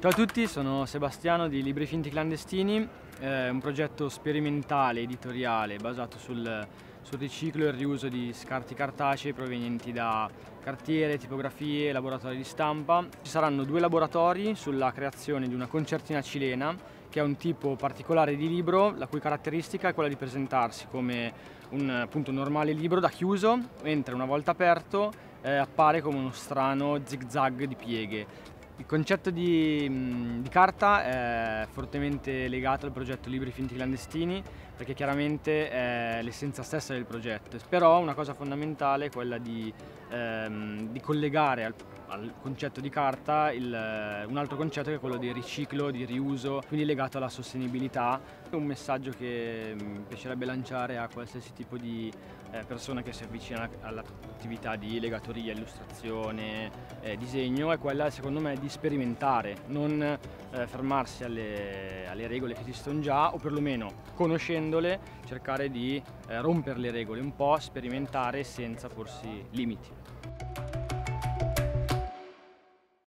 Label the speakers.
Speaker 1: Ciao a tutti, sono Sebastiano di Libri Finti Clandestini, eh, un progetto sperimentale editoriale basato sul, sul, riciclo e il riuso di scarti cartacei provenienti da cartiere, tipografie, laboratori di stampa. Ci saranno due laboratori sulla creazione di una concertina cilena che è un tipo particolare di libro la cui caratteristica è quella di presentarsi come un appunto, normale libro da chiuso, mentre una volta aperto eh, appare come uno strano zig zag di pieghe il concetto di, di, carta è fortemente legato al progetto Libri Finti Clandestini perché chiaramente è l'essenza stessa del progetto, però una cosa fondamentale è quella di, ehm, di collegare al, al, concetto di carta il, un altro concetto che è quello di riciclo, di riuso, quindi legato alla sostenibilità. Un messaggio che mi piacerebbe lanciare a qualsiasi tipo di eh, persona che si avvicina all'attività di legatoria, illustrazione, eh, disegno, è quella secondo me di sperimentare, non eh, fermarsi alle, alle regole che esistono già o perlomeno conoscendo conoscendole cercare di eh, rompere le regole un po', sperimentare senza porsi limiti.